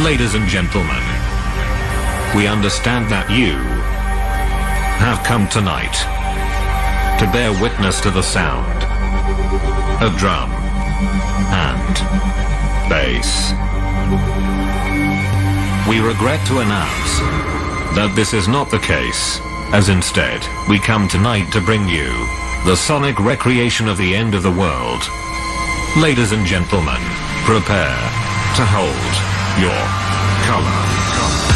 Ladies and gentlemen, we understand that you have come tonight to bear witness to the sound of drum and bass. We regret to announce that this is not the case, as instead, we come tonight to bring you the sonic recreation of the end of the world. Ladies and gentlemen, prepare to hold your color.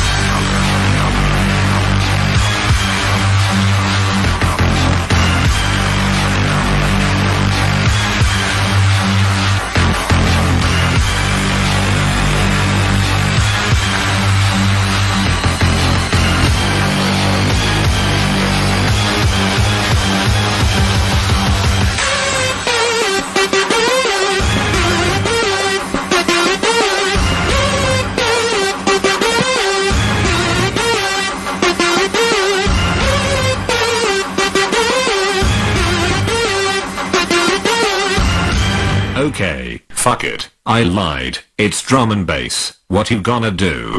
Okay, fuck it. I lied. It's drum and bass. What you gonna do?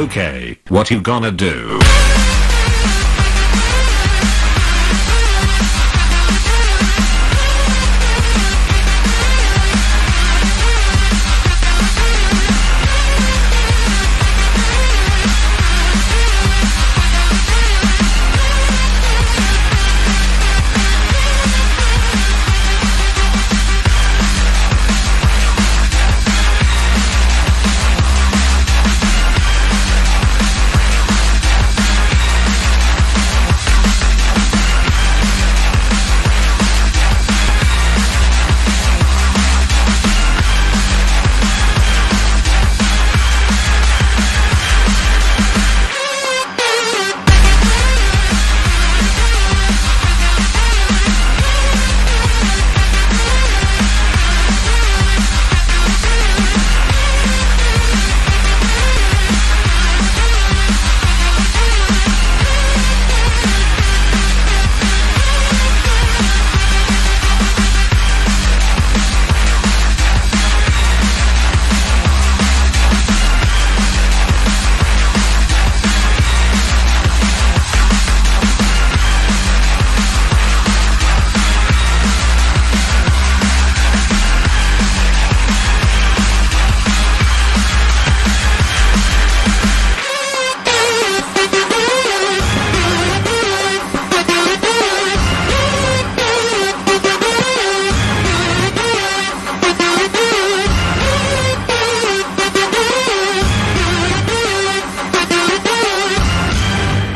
Okay, what you gonna do?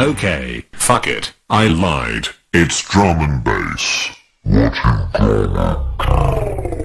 Okay, fuck it. I lied. It's drum and bass. What you gonna call?